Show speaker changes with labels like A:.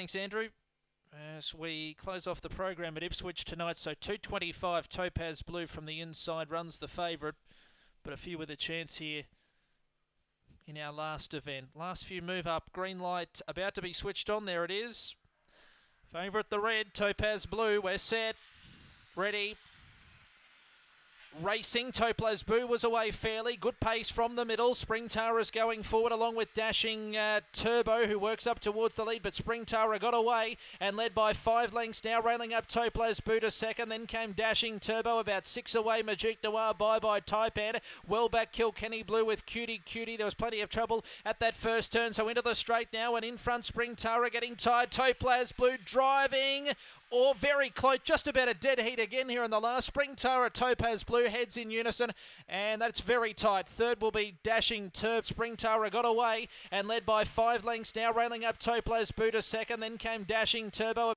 A: Thanks, Andrew. As we close off the program at Ipswich tonight, so 225 Topaz Blue from the inside runs the favourite, but a few with a chance here in our last event. Last few move up, green light about to be switched on. There it is. Favourite the red, Topaz Blue. We're set, ready, Racing, Topaz Blue was away fairly. Good pace from the middle. Spring Tara is going forward along with dashing uh, Turbo, who works up towards the lead. But Spring Tara got away and led by five lengths now, railing up Topaz Blue to second. Then came dashing Turbo about six away. Magic Noir, bye bye Taipan. Well back Kilkenny Blue with Cutie Cutie. There was plenty of trouble at that first turn. So into the straight now and in front, Spring Tara getting tired. Topaz Blue driving or very close, just about a dead heat again here in the last. Spring Tara, Topaz Blue heads in unison, and that's very tight. Third will be Dashing Turb. Spring Tara got away and led by five lengths now, railing up Topaz Blue to second. Then came Dashing Turbo.